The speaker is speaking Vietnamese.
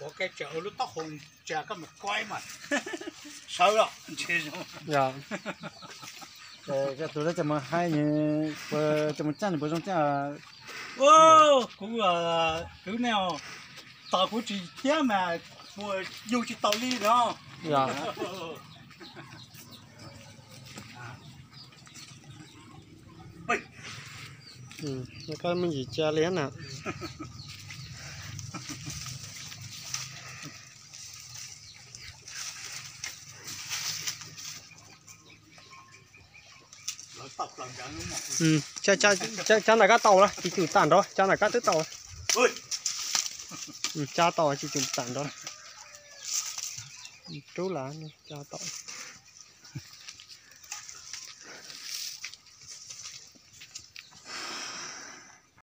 我该叫了到红家个么乖嘛，少了，这种。 dạ cái cái tụi nó chăm mà hai nhỉ bữa chăm chăn bữa trong chăn 哦，古啊，古呢，大古只天嘛，我有去道理呢。 dạ Ôi, ừ nó có mình gì cha lén nè nó Ừ cha cha cha cha này cá tàu đó chỉ chịu tàn đó cha này cá tới tàu ừ cha tàu chỉ tàn đó. Ừ, chú là cha tàu